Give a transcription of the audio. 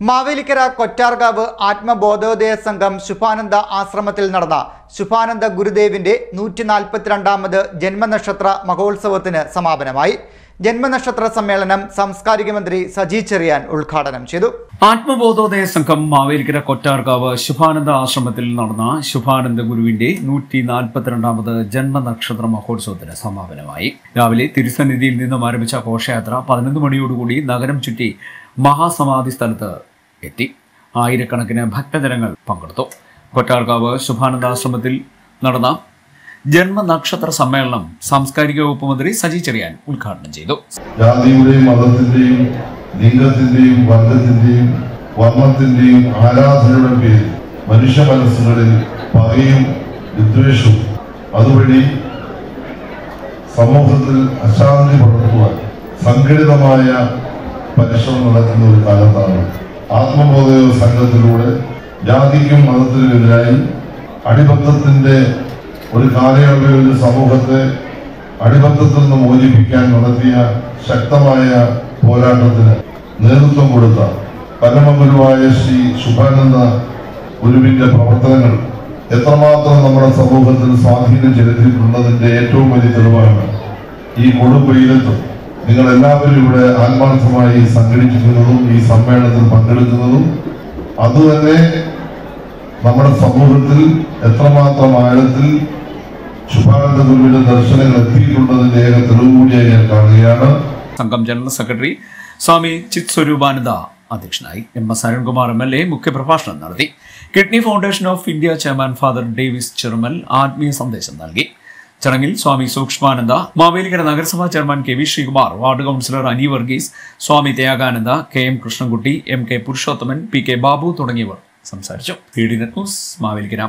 മാവേലിക്കര കൊറ്റാർകാവ് ആത്മബോധോദയ സംഘം ശുഭാനന്ദ ആശ്രമത്തിൽ നടന്ന ശുഭാനന്ദ ഗുരുദേവിന്റെ നൂറ്റി നാൽപ്പത്തിരണ്ടാമത് ജന്മനക്ഷത്ര മഹോത്സവത്തിന് സമാപനമായി ജന്മനക്ഷത്ര സമ്മേളനം സാംസ്കാരിക മന്ത്രി സജി ചെറിയാൻ ഉദ്ഘാടനം ചെയ്തു. ആത്മബോധോദയ സംഘം മാവേലിക്കര കൊറ്റാർകാവ് ശുഭാനന്ദ ആശ്രമത്തിൽ നടന്ന ശുഭാനന്ദ ഗുരുവിന്റെ നൂറ്റി നാൽപ്പത്തിരണ്ടാമത് ജന്മനക്ഷത്ര മഹോത്സവത്തിന് സമാപനമായി. രാവിലെ തിരുസന്നിധിയിൽ നിന്നും ആരംഭിച്ച ഘോഷയാത്ര പതിനൊന്ന് മണിയോടുകൂടി നഗരം ചുറ്റി മഹാസമാധി സ്ഥലത്ത് എത്തി. ആയിരക്കണക്കിന് ഭക്തജനങ്ങൾ പങ്കെടുത്തു. കൊറ്റാർക്കാവ് ശുഭാനന്ദാശ്രമത്തിൽ നടന്ന നടന്ന ജന്മനക്ഷത്ര സമ്മേളനം സാംസ്കാരിക വകുപ്പ് മന്ത്രി സജി ചെറിയാൻ ഉദ്ഘാടനം ചെയ്തു. ജാതിയുടെയും മതത്തിന്റെയും ലിംഗത്തിന്റെയും വർഗത്തിന്റെയും വർണത്തിന്റെയും ആരാധനയുടെ പേരിൽ മനുഷ്യ മനസ്സുകളിൽ പകയും വിദ്വേഷവും. അതുവഴി സമൂഹത്തിൽ അശാന്തി പടർത്തുവാൻ സംഘടിതമായ പരിശ്രമം നടക്കുന്ന ഒരു കാലത്താണ് ആത്മബോധ സംഘത്തിലൂടെ ജാതിക്കും മതത്തിനുമെതിരായി അടിബന്ധത്തിന്റെ ഒരു കാലയളവിൽ ഒരു സമൂഹത്തെ അടിബന്ധത്തിൽ നിന്ന് മോചിപ്പിക്കാൻ നടത്തിയ ശക്തമായ പോരാട്ടത്തിന് നേതൃത്വം കൊടുത്ത പരമഗുരുവായ ശ്രീ ശുഭാനന്ദ ഗുരുവിന്റെ പ്രവർത്തനങ്ങൾ എത്രമാത്രം നമ്മുടെ സമൂഹത്തിൽ സ്വാധീനം ചെലുത്തിയിട്ടുള്ളതിന്റെ ഏറ്റവും വലിയ തെളിവാണ് ഈ കൊടുവെയിലത്തും നിങ്ങൾ എല്ലാവരും ഇവിടെ ആത്മാർത്ഥമായി സംഘടിപ്പിക്കുന്നതും ഈ സമ്മേളനത്തിൽ പങ്കെടുക്കുന്നതും അതുതന്നെ നമ്മുടെ സമൂഹത്തിൽ എത്രമാത്രം ആഴത്തിൽ ശുഭാനന്ദ ഗുരുവിന്റെ ദർശനങ്ങൾ എത്തിയിട്ടുണ്ടെന്നതിന്റെ ഏക തെളിവ് കൂടിയായി ഞാൻ കാണുകയാണ്. സംഘം ജനറൽ സെക്രട്ടറി സ്വാമി ചിത് സ്വരൂപാനന്ദ അധ്യക്ഷനായി M S Arunkumar M L A മുഖ്യപ്രഭാഷണം നടത്തി. Kidney foundation of India chairman father Davis Cherumal ആത്മീയ സന്ദേശം നൽകി. ചടങ്ങിൽ സ്വാമി സൂക്ഷ്മാനന്ദ മാവേലിക്കര നഗരസഭാ chairman K V Sreekumar ward councillor Ani Varghese Swami Tyagananda K M Krishnankutty M K Purushothaman P K Babu തുടങ്ങിയവർ സംസാരിച്ചു. മാവേലിക്കര.